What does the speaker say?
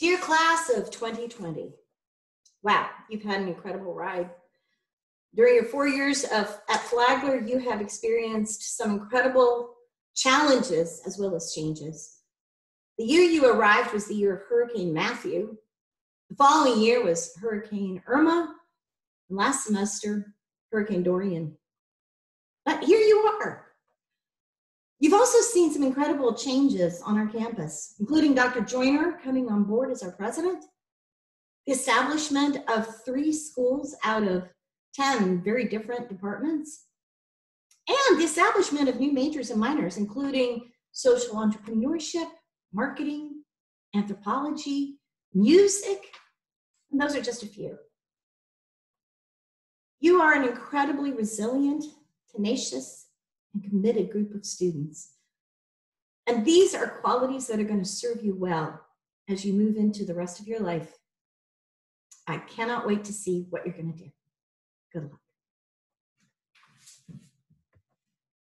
Dear class of 2020, wow, you've had an incredible ride. During your four years of, at Flagler, you have experienced some incredible challenges as well as changes. The year you arrived was the year of Hurricane Matthew. The following year was Hurricane Irma, and last semester, Hurricane Dorian. But here you are. You've also seen some incredible changes on our campus, including Dr. Joyner coming on board as our president, the establishment of three schools out of 10 very different departments, and the establishment of new majors and minors, including social entrepreneurship, marketing, anthropology, music, and those are just a few. You are an incredibly resilient, tenacious, and committed group of students. And these are qualities that are going to serve you well as you move into the rest of your life. I cannot wait to see what you're going to do. Good luck.